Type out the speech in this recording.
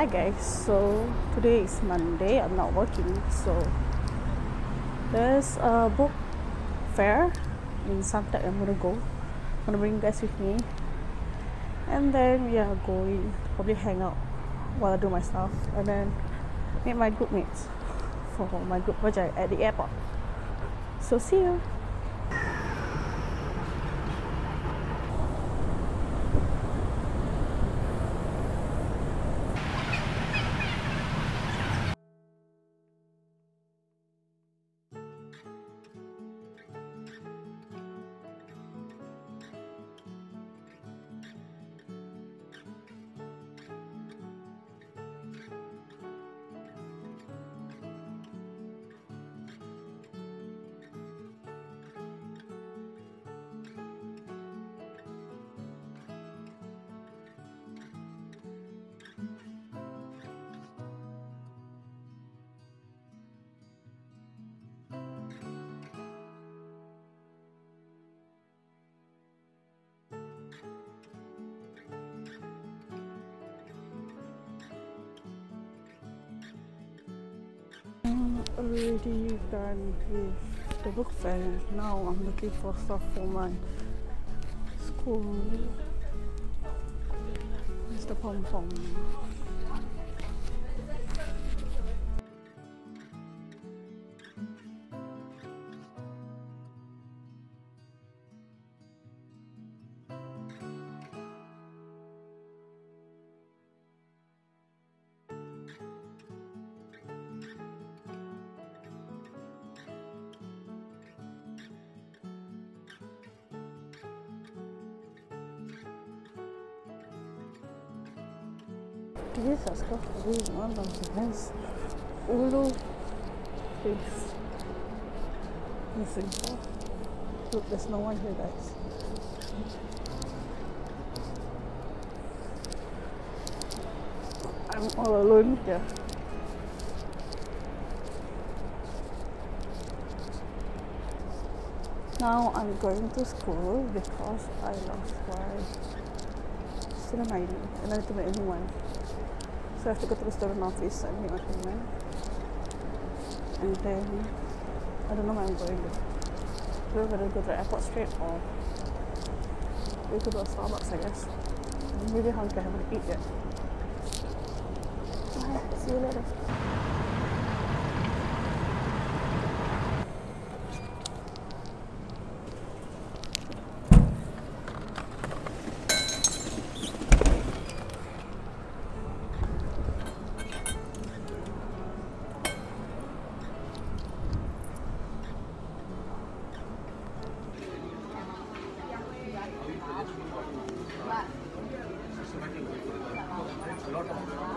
Hi guys, so today is Monday. I'm not working, so there's a book fair in Suntec. I'm gonna go. I'm gonna bring you guys with me, and then we are going probably hang out while I do my stuff, and then meet my group mates for my group project at the airport. So see you. I'm already done with the book fair. Now I'm looking for stuff for my school. Mr. Pom Pom. This is stuff really one of best. Ulu face missing. Look, there's no one here, guys. I'm all alone here. Now I'm going to school because I lost my ID and I need to make a new one. So I have to go to the student office and meet my payment. And then I don't know where I'm going to. I don't know whether to go to the airport straight or we could go to Starbucks I guess. I'm really hungry, I haven't eaten yet. Bye, see you later. color.